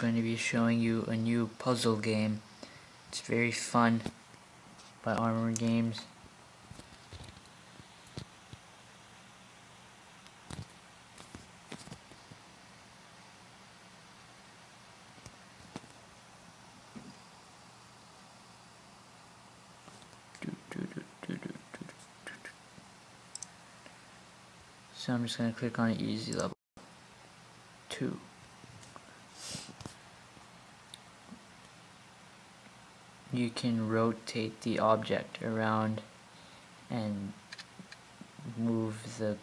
going to be showing you a new puzzle game. It's very fun by Armor Games. So I'm just going to click on easy level 2. You can rotate the object around and move the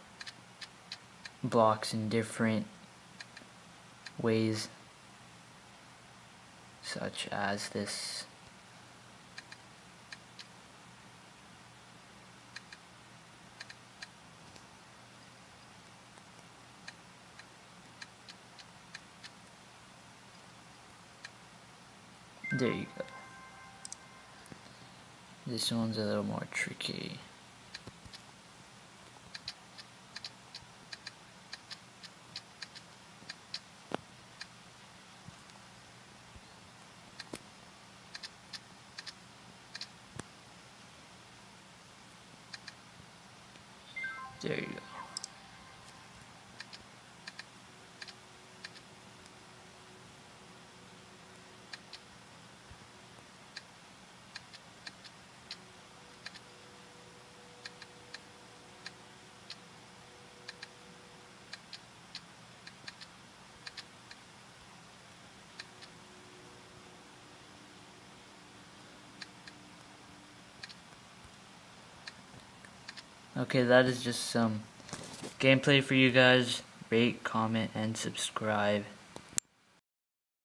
blocks in different ways such as this There you go. This one's a little more tricky. There you go. Okay, that is just some gameplay for you guys. Rate, comment, and subscribe.